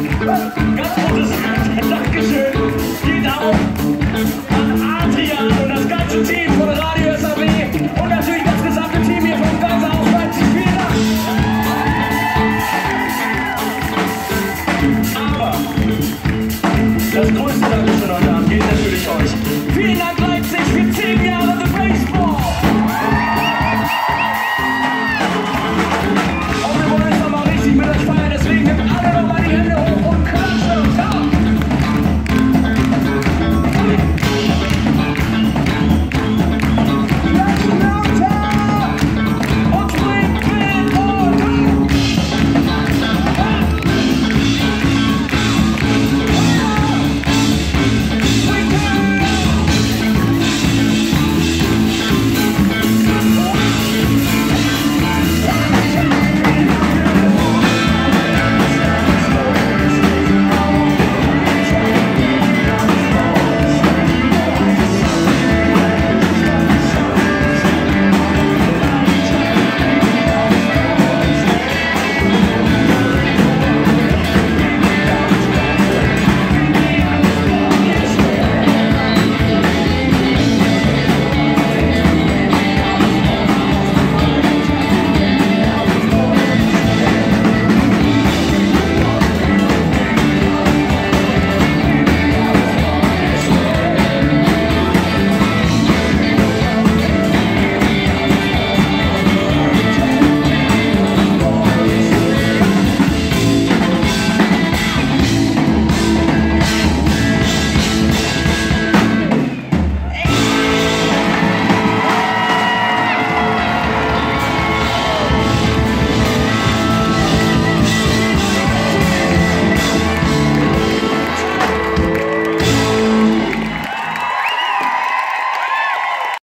Ganz gutes Dankeschön. Geht auf.